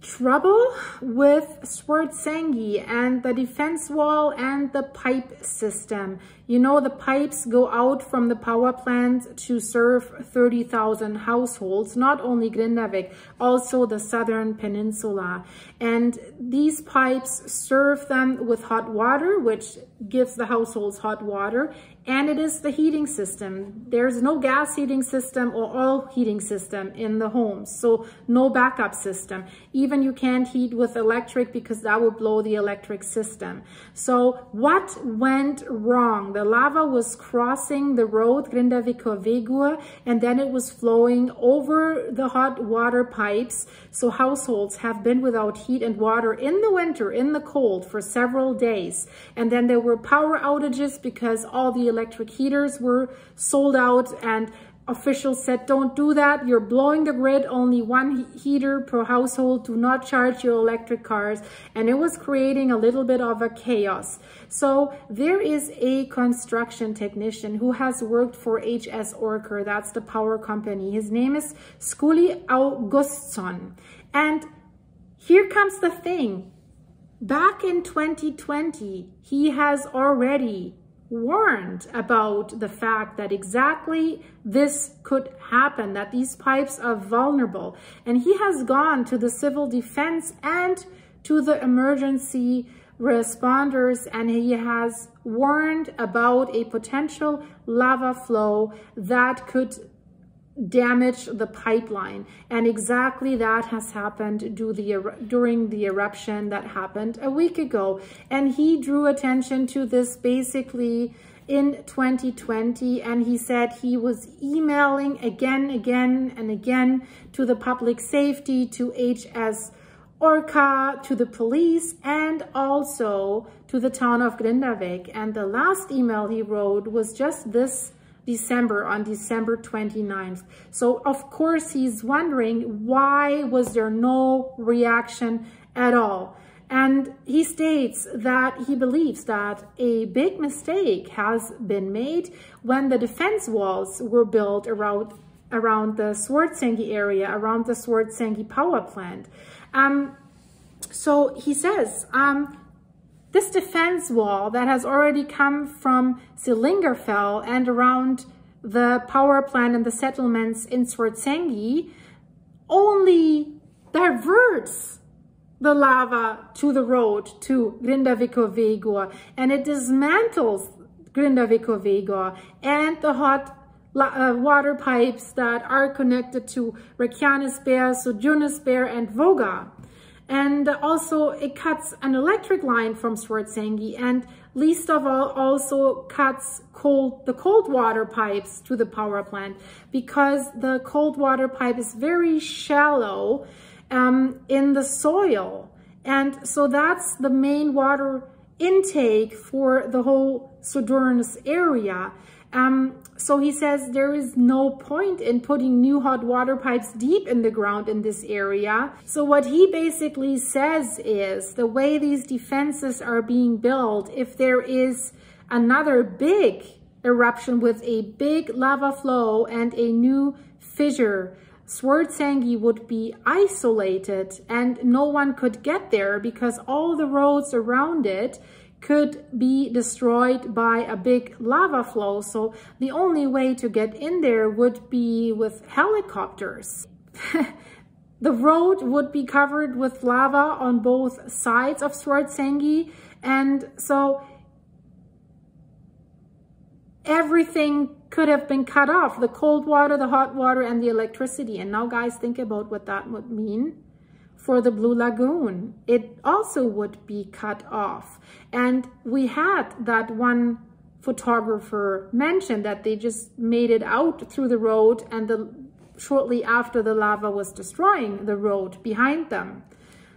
trouble with Svartsengi and the defense wall and the pipe system. You know, the pipes go out from the power plant to serve 30,000 households, not only Grindavik, also the southern peninsula. And these pipes serve them with hot water, which gives the households hot water, and it is the heating system. There's no gas heating system or oil heating system in the homes, so no backup system. Even you can't heat with electric because that would blow the electric system. So what went wrong? The lava was crossing the road Grindaviko Vegur and then it was flowing over the hot water pipes. So households have been without heat and water in the winter, in the cold for several days. And then there were power outages because all the electric heaters were sold out and officials said, don't do that. You're blowing the grid, only one heater per household. Do not charge your electric cars. And it was creating a little bit of a chaos. So there is a construction technician who has worked for HS Orka. That's the power company. His name is Skuli Augustsson. And here comes the thing. Back in 2020, he has already warned about the fact that exactly this could happen, that these pipes are vulnerable. And he has gone to the civil defense and to the emergency responders and he has warned about a potential lava flow that could damage the pipeline. And exactly that has happened the, er, during the eruption that happened a week ago. And he drew attention to this basically in 2020 and he said he was emailing again, again and again to the public safety, to HS Orka, to the police and also to the town of Grindavik. And the last email he wrote was just this December, on December 29th. So of course he's wondering why was there no reaction at all? And he states that he believes that a big mistake has been made when the defense walls were built around, around the Svartsengi area, around the Svartsengi power plant. Um, so he says, um, this defense wall that has already come from Sýlingarfell and around the power plant and the settlements in Svartsengi only diverts the lava to the road to Grindaviko Vegur and it dismantles Grindaviko Vegur and the hot uh, water pipes that are connected to Reykjanesbær, Suðurnesjabær and Voga. And also it cuts an electric line from Svartsengi and least of all also cuts cold the cold water pipes to the power plant because the cold water pipe is very shallow um, in the soil. And so that's the main water intake for the whole Sudurnes area. Um, so he says there is no point in putting new hot water pipes deep in the ground in this area. So what he basically says is the way these defenses are being built, if there is another big eruption with a big lava flow and a new fissure, Svartsengi would be isolated and no one could get there because all the roads around it could be destroyed by a big lava flow. So the only way to get in there would be with helicopters. the road would be covered with lava on both sides of Svartsengi. And so everything could have been cut off. The cold water, the hot water, and the electricity. And now guys, think about what that would mean for the Blue Lagoon. It also would be cut off. And we had that one photographer mention that they just made it out through the road and the shortly after the lava was destroying the road behind them.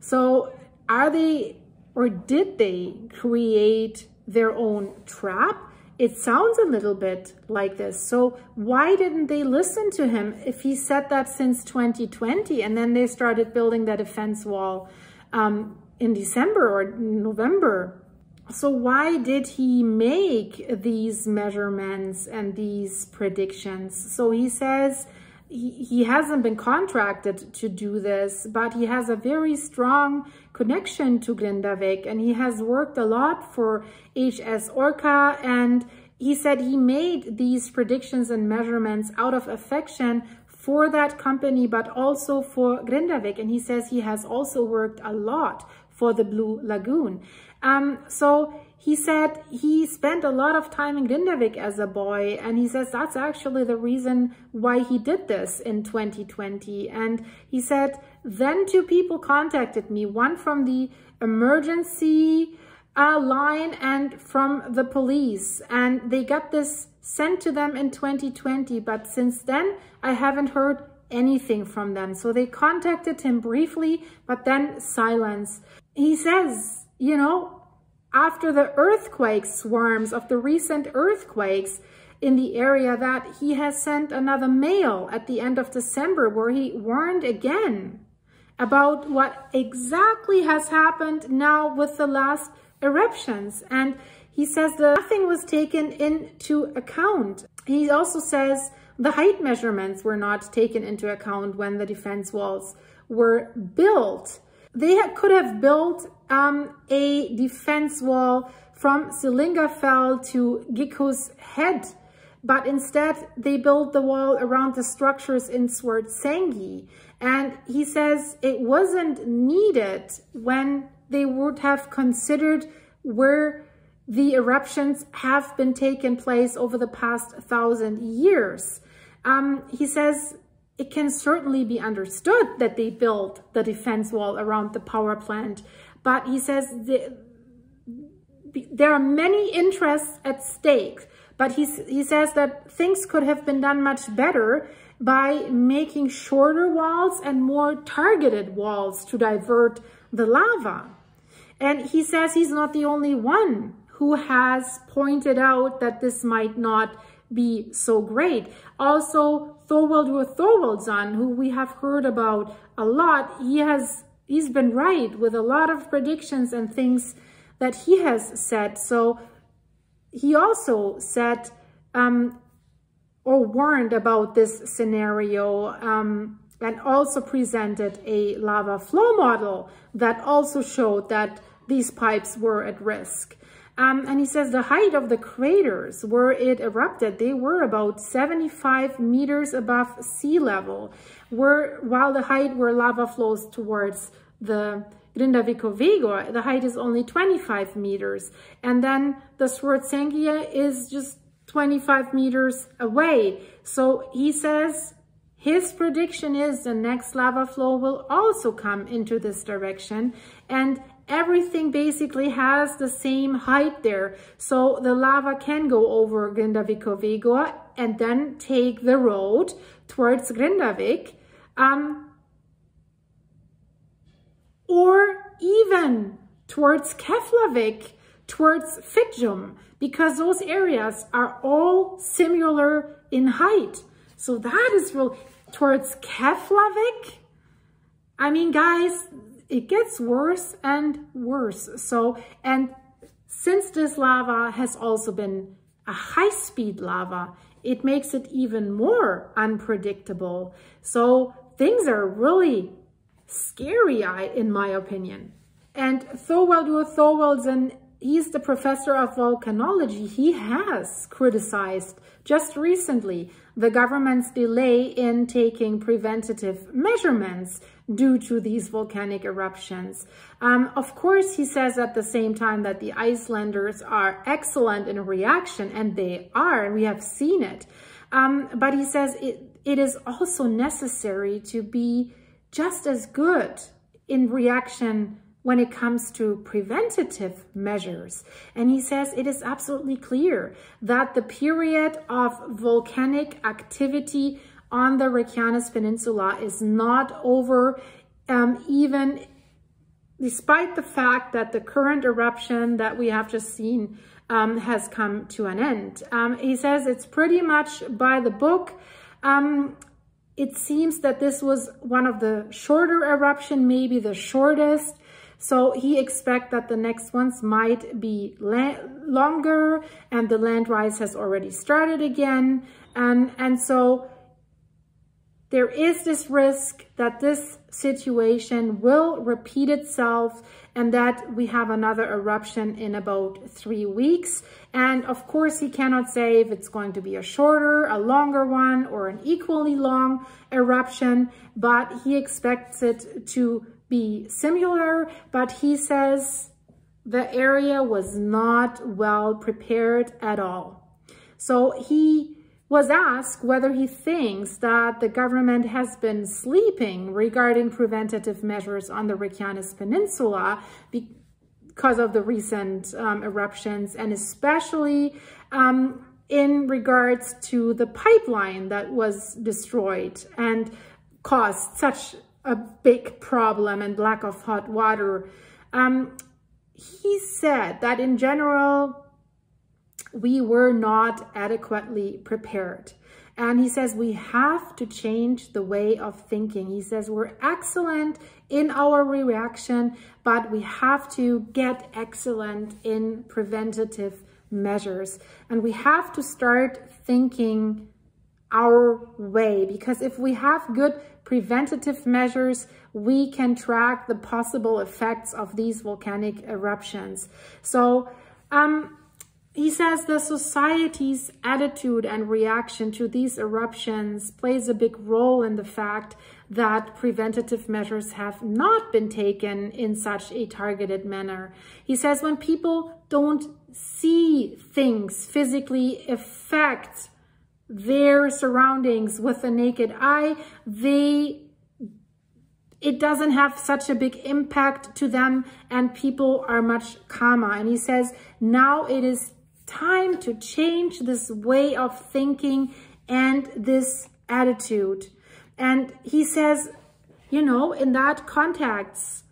So are they or did they create their own trap? It sounds a little bit like this. So why didn't they listen to him if he said that since 2020 and then they started building that defense wall um, in December or November? So why did he make these measurements and these predictions? So he says he, hasn't been contracted to do this, but he has a very strong connection to Grindavik and he has worked a lot for HS Orka and he said he made these predictions and measurements out of affection for that company, but also for Grindavik. And he says he has also worked a lot for the Blue Lagoon. Um, so he said he spent a lot of time in Grindavik as a boy, and he says that's actually the reason why he did this in 2020. And he said, then two people contacted me, one from the emergency uh, line and from the police, and they got this sent to them in 2020, but since then I haven't heard anything from them. So they contacted him briefly, but then silence. He says, you know, after the earthquake swarms of the recent earthquakes in the area that he has sent another mail at the end of December where he warned again about what exactly has happened now with the last eruptions. And he says that nothing was taken into account. He also says the height measurements were not taken into account when the defense walls were built. They could have built um, a defense wall from Sýlingarfell to Giku's head, but instead they built the wall around the structures in Svartsengi. And he says it wasn't needed when they would have considered where the eruptions have been taken place over the past thousand years. Um, he says it can certainly be understood that they built the defense wall around the power plant, but he says the, there are many interests at stake, but he, he says that things could have been done much better by making shorter walls and more targeted walls to divert the lava. And he says he's not the only one who has pointed out that this might not be so great. Also, Thorwaldur Thorwaldsson, who we have heard about a lot, he has he's been right with a lot of predictions and things that he has said. So he also said um, or warned about this scenario um, and also presented a lava flow model that also showed that these pipes were at risk. Um, and he says the height of the craters where it erupted, they were about 75 meters above sea level, where, while the height where lava flows towards the Grindavik the height is only 25 meters. And then the Svartsengi is just 25 meters away. So he says his prediction is the next lava flow will also come into this direction. And everything basically has the same height there. So the lava can go over Grindavik and then take the road towards Grindavik. Um, or even towards Keflavik, towards Fitjum, because those areas are all similar in height. So that is real, towards Keflavik. I mean, guys, it gets worse and worse. So, and since this lava has also been a high-speed lava, it makes it even more unpredictable. So things are really scary, I, in my opinion. And Thorwaldur Thorwaldsson, he's the professor of volcanology. He has criticized just recently the government's delay in taking preventative measurements due to these volcanic eruptions. Um, of course, he says at the same time that the Icelanders are excellent in reaction, and they are, and we have seen it. Um, but he says it, it is also necessary to be just as good in reaction when it comes to preventative measures. And he says it is absolutely clear that the period of volcanic activity on the Reykjanes Peninsula is not over, um, even despite the fact that the current eruption that we have just seen um, has come to an end. Um, he says it's pretty much by the book. Um, it seems that this was one of the shorter eruption, maybe the shortest. So he expects that the next ones might be longer and the land rise has already started again. And, and so there is this risk that this situation will repeat itself and that we have another eruption in about three weeks. And of course, he cannot say if it's going to be a shorter, a longer one, or an equally long eruption, but he expects it to be similar, but he says the area was not well prepared at all. So he was asked whether he thinks that the government has been sleeping regarding preventative measures on the Reykjanes Peninsula because of the recent um, eruptions and especially um, in regards to the pipeline that was destroyed and caused such a big problem and lack of hot water. Um, he said that in general, we were not adequately prepared. And he says we have to change the way of thinking. He says we're excellent in our reaction, but we have to get excellent in preventative measures. And we have to start thinking our way because if we have good preventative measures, we can track the possible effects of these volcanic eruptions. So, um, he says the society's attitude and reaction to these eruptions plays a big role in the fact that preventative measures have not been taken in such a targeted manner. He says when people don't see things physically affect their surroundings with the naked eye, they it doesn't have such a big impact to them and people are much calmer. And he says, now it is time to change this way of thinking and this attitude. And he says, you know, in that context,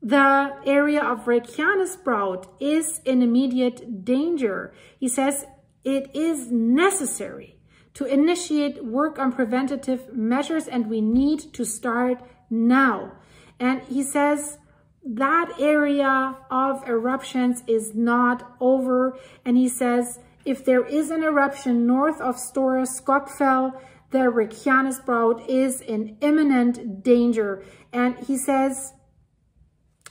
the area of Reykjanesbraut is in immediate danger. He says it is necessary to initiate work on preventative measures and we need to start now. And he says that area of eruptions is not over. And he says, if there is an eruption north of Stora Skogfell, the Reykjanesbraut is in imminent danger. And he says,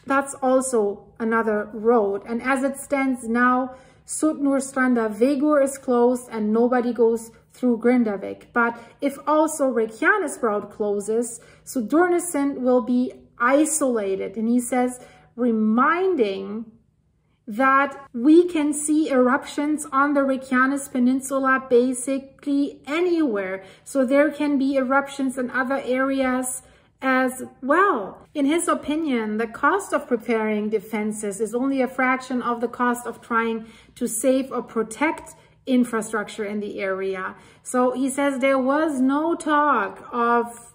that's also another road. And as it stands now, Sutnurstranda Vegur is closed and nobody goes through Grindavik. But if also Reykjanesbraut closes, so Durnesund will be isolated. And he says, reminding that we can see eruptions on the Reykjanes Peninsula basically anywhere. So there can be eruptions in other areas as well. In his opinion, the cost of preparing defenses is only a fraction of the cost of trying to save or protect infrastructure in the area. So he says there was no talk of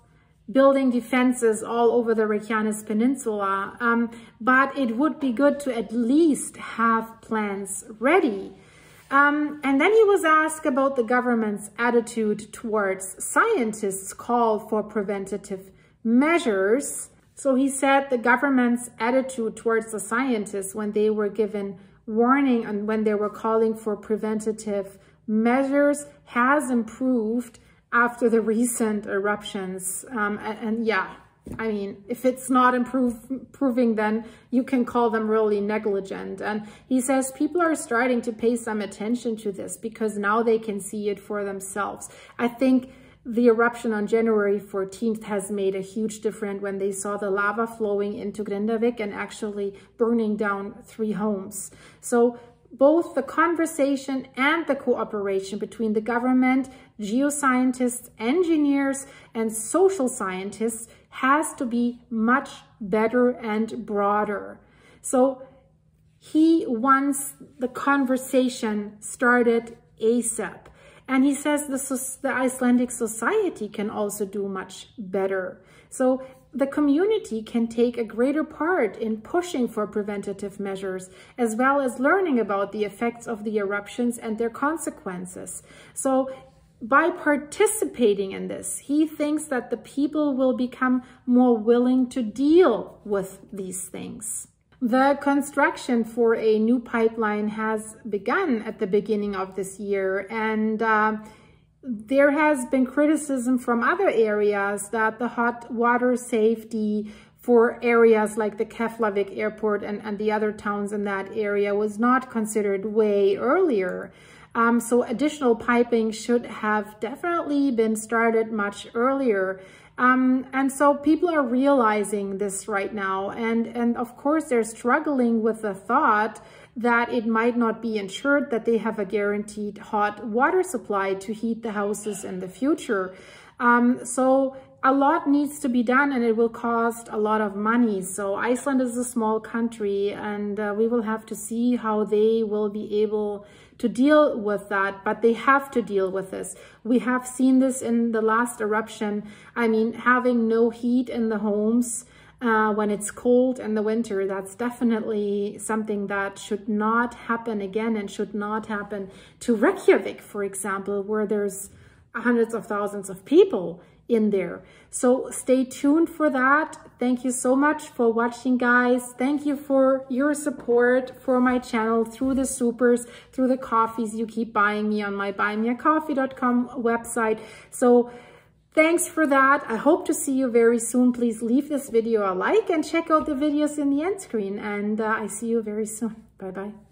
building defenses all over the Reykjanes Peninsula, um, but it would be good to at least have plans ready. Um, and then he was asked about the government's attitude towards scientists' call for preventative measures. So he said the government's attitude towards the scientists when they were given warning and when they were calling for preventative measures has improved after the recent eruptions. Um, and, and, yeah, I mean, if it's not improve, improving, then you can call them really negligent. And he says people are starting to pay some attention to this because now they can see it for themselves. I think the eruption on January 14th has made a huge difference when they saw the lava flowing into Grindavik and actually burning down three homes. So both the conversation and the cooperation between the government, geoscientists, engineers, and social scientists has to be much better and broader. So he wants the conversation started ASAP. And he says the, the Icelandic society can also do much better. So the community can take a greater part in pushing for preventative measures, as well as learning about the effects of the eruptions and their consequences. So by participating in this, he thinks that the people will become more willing to deal with these things. The construction for a new pipeline has begun at the beginning of this year and uh, there has been criticism from other areas that the hot water safety for areas like the Keflavik airport and, and the other towns in that area was not considered way earlier. Um, so additional piping should have definitely been started much earlier. Um, and so people are realizing this right now. And, and of course, they're struggling with the thought that it might not be ensured that they have a guaranteed hot water supply to heat the houses in the future. Um, so a lot needs to be done and it will cost a lot of money. So Iceland is a small country and uh, we will have to see how they will be able to deal with that, but they have to deal with this. We have seen this in the last eruption. I mean, having no heat in the homes, uh, when it's cold in the winter, that's definitely something that should not happen again and should not happen to Reykjavik, for example, where there's hundreds of thousands of people in there. So stay tuned for that. Thank you so much for watching, guys. Thank you for your support for my channel through the supers, through the coffees you keep buying me on my buymeacoffee.com website. So Thanks for that. I hope to see you very soon. Please leave this video a like and check out the videos in the end screen. And uh, I see you very soon. Bye-bye.